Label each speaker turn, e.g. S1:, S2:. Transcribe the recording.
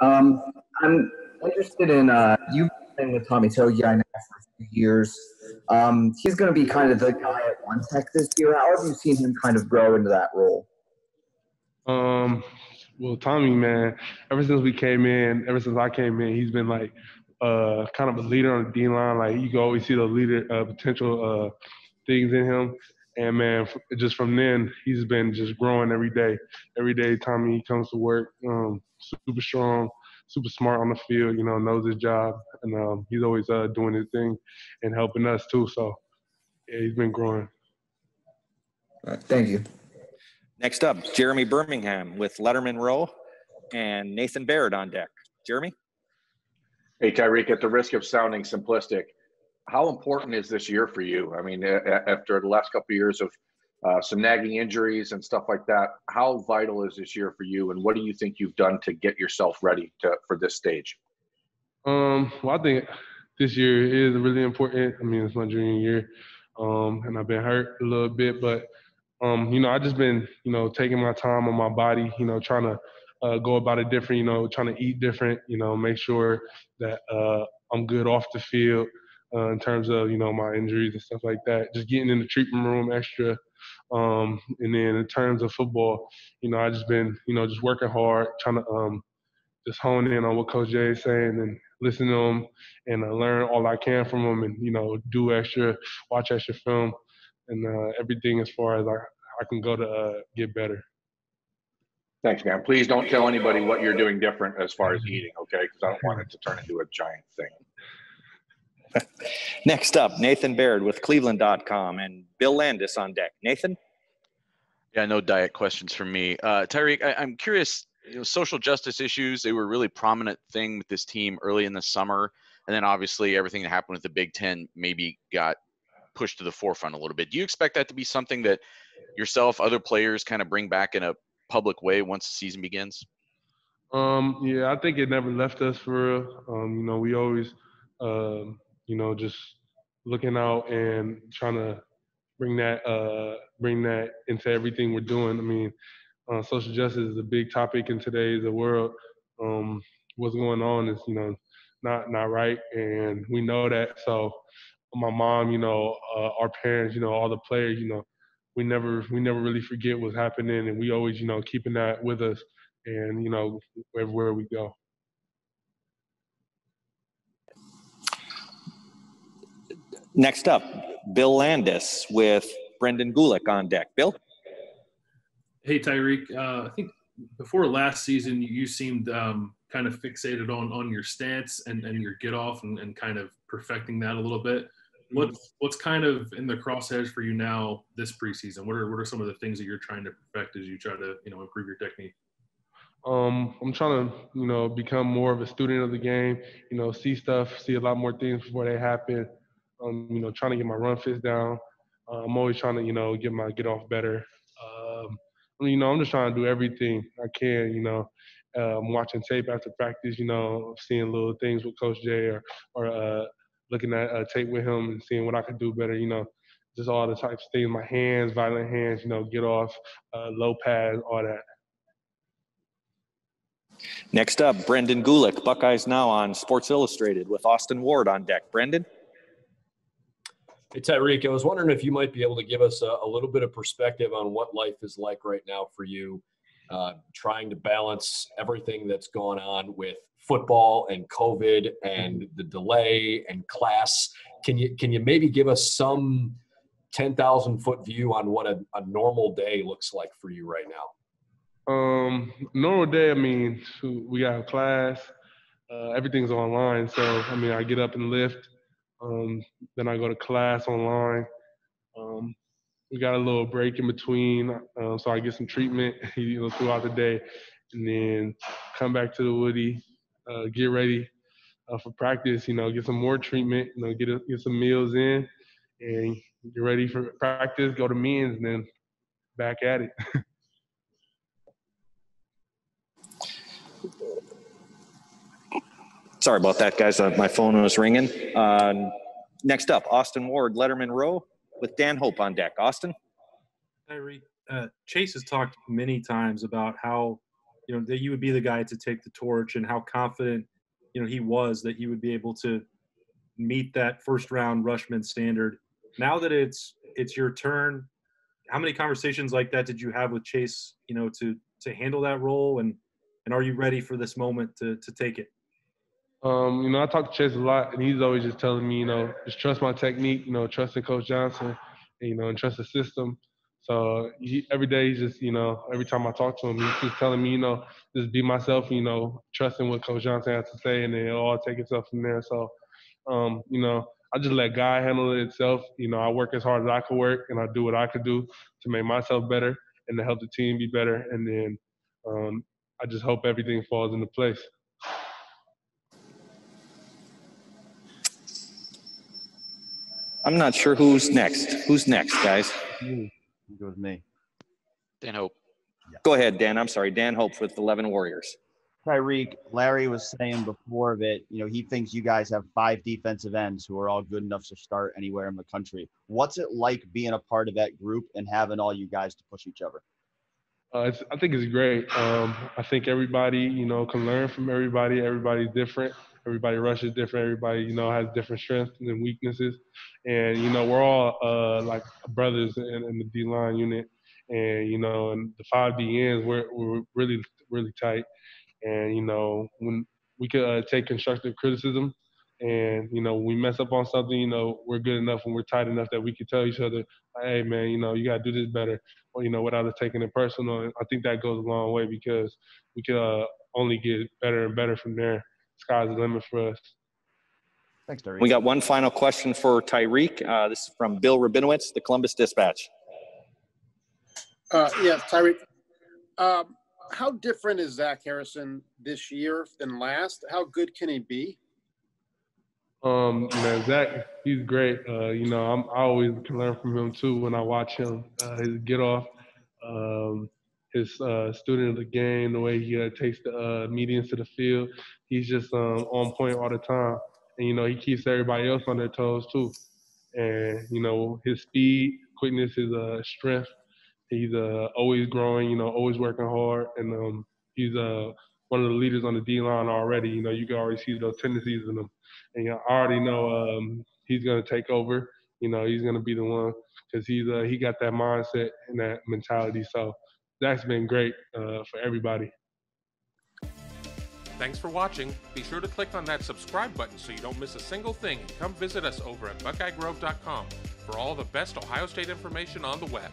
S1: Um, I'm interested in uh, you been with Tommy Togiai now for a few years. Um, he's going to be kind of the guy at One Tech this year. How have you seen him kind of grow into that role?
S2: Um, well, Tommy, man, ever since we came in, ever since I came in, he's been like uh, kind of a leader on the D line. Like you can always see the leader uh, potential uh, things in him. And man, just from then, he's been just growing every day. Every day, Tommy comes to work, um, super strong, super smart on the field. You know, knows his job, and um, he's always uh, doing his thing and helping us too. So, yeah, he's been growing.
S1: thank you.
S3: Next up, Jeremy Birmingham with Letterman Row and Nathan Baird on deck. Jeremy?
S4: Hey, Tyreke, at the risk of sounding simplistic, how important is this year for you? I mean, after the last couple of years of uh, some nagging injuries and stuff like that, how vital is this year for you, and what do you think you've done to get yourself ready to for this stage?
S2: Um, well, I think this year is really important. I mean, it's my junior year, um, and I've been hurt a little bit, but um, you know, I just been you know taking my time on my body, you know, trying to uh, go about it different, you know, trying to eat different, you know, make sure that uh, I'm good off the field uh, in terms of, you know, my injuries and stuff like that. Just getting in the treatment room extra. Um, and then in terms of football, you know, I just been, you know, just working hard, trying to um, just hone in on what Coach Jay is saying and listen to him and uh, learn all I can from him and, you know, do extra, watch extra film and uh, everything as far as I, I can go to uh, get better.
S4: Thanks, man. Please don't tell anybody what you're doing different as far as eating, okay? Because I don't want it to turn into a giant thing.
S3: Next up, Nathan Baird with Cleveland.com and Bill Landis on deck. Nathan?
S5: Yeah, no diet questions from me. Uh, Tyreke, I, am curious, you know, social justice issues, they were a really prominent thing with this team early in the summer. And then obviously everything that happened with the Big Ten maybe got pushed to the forefront a little bit. Do you expect that to be something that yourself, other players kind of bring back in a public way once the season begins?
S2: Um, yeah, I think it never left us for real. Um, you know, we always, uh, you know, just looking out and trying to bring that, uh, bring that into everything we're doing. I mean, uh, social justice is a big topic in today's world. Um, what's going on is, you know, not not right, and we know that. So, my mom, you know, uh, our parents, you know, all the players, you know, we never we never really forget what's happening, and we always you know keeping that with us, and you know everywhere we go.
S3: Next up, Bill Landis with Brendan Gulick on deck. Bill.
S6: Hey Tyreke, uh, I think before last season you seemed um, kind of fixated on on your stance and, and your get off and, and kind of perfecting that a little bit. What's what's kind of in the crosshairs for you now this preseason? What are what are some of the things that you're trying to perfect as you try to you know improve your technique?
S2: Um, I'm trying to you know become more of a student of the game. You know, see stuff, see a lot more things before they happen. Um, you know, trying to get my run fits down. Uh, I'm always trying to you know get my get off better. Um, you know, I'm just trying to do everything I can. You know, I'm watching tape after practice. You know, seeing little things with Coach Jay or or uh, looking at uh, tape with him and seeing what I could do better. You know, just all the types of things. My hands, violent hands. You know, get off, uh, low pads, all that.
S3: Next up, Brendan Gulick, Buckeyes Now on Sports Illustrated with Austin Ward on deck. Brendan?
S7: Hey, Tyreke, I was wondering if you might be able to give us a, a little bit of perspective on what life is like right now for you, uh, trying to balance everything that's gone on with football and COVID and the delay and class. Can you can you maybe give us some ten thousand foot view on what a, a normal day looks like for you right now?
S2: Um, normal day. I mean, we got a class. Uh, everything's online, so I mean, I get up and lift. Um, then I go to class online. Um, we got a little break in between, uh, so I get some treatment, you know, throughout the day, and then come back to the Woody, uh, get ready uh, for practice. You know, get some more treatment. You know, get a, get some meals in, and get ready for practice. Go to meetings, and then back at it.
S3: Sorry about that, guys. Uh, my phone was ringing. Uh, next up, Austin Ward, Letterman Row with Dan Hope on deck. Austin.
S8: Tyreke, uh, Chase has talked many times about how you know, that you would be the guy to take the torch and how confident, you know, he was that he would be able to meet that first round rushman standard. Now that it's it's your turn, how many conversations like that did you have with Chase, you know, to to handle that role and and are you ready for this moment to to take it?
S2: Um, you know, I talk to Chase a lot, and he's always just telling me, you know, just trust my technique, you know, trust in Coach Johnson, and, you know, and trust the system. So he, every day, he's just, you know, every time I talk to him, he's just telling me, you know, just be myself, you know, trusting what Coach Johnson has to say, and then it'll all take itself from there. So, um, you know, I just let God handle it itself. You know, I work as hard as I can work, and I do what I could do to make myself better and to help the team be better. And then um, I just hope everything falls into place.
S3: I'm not sure who's next. Who's next, guys?
S9: You. It goes me.
S5: Dan Hope.
S3: Go ahead, Dan. I'm sorry. Dan Hope with 11 Warriors.
S9: Tyreke, Larry was saying before of it, you know, he thinks you guys have five defensive ends who are all good enough to start anywhere in the country. What's it like being a part of that group and having all you guys to push each other?
S2: Uh, I think it's great. Um, I think everybody, you know, can learn from everybody. Everybody's different. Everybody rushes different. Everybody, you know, has different strengths and weaknesses. And you know, we're all uh, like brothers in, in the D line unit. And you know, and the five D ends, we're we're really really tight. And you know, when we could uh, take constructive criticism, and you know, we mess up on something, you know, we're good enough and we're tight enough that we can tell each other, "Hey, man, you know, you gotta do this better," or you know, without it taking it personal. And I think that goes a long way because we can uh, only get better and better from there. Sky's the limit for us.
S9: Thanks, Tyreke.
S3: We got one final question for Tyreke. Uh, this is from Bill Rabinowitz, the Columbus Dispatch.
S10: Uh, yeah, Tyreke. Um, how different is Zach Harrison this year than last? How good can he be?
S2: Um, man, Zach, he's great. Uh, you know, I'm, I always can learn from him too when I watch him. Uh, his get off, um, his uh, student of the game, the way he uh, takes the uh, to the field. He's just um, on point all the time, and you know, he keeps everybody else on their toes too. And you know, his speed, quickness, his uh, strength. He's uh, always growing. You know, always working hard, and um, he's uh, one of the leaders on the D line already. You know, you can already see those tendencies in him and you know, I already know um, he's going to take over. You know, he's going to be the one because he's uh, he got that mindset and that mentality. So that's been great uh, for everybody.
S11: Thanks for watching. Be sure to click on that subscribe button so you don't miss a single thing. And come visit us over at BuckeyeGrove.com for all the best Ohio State information on the web.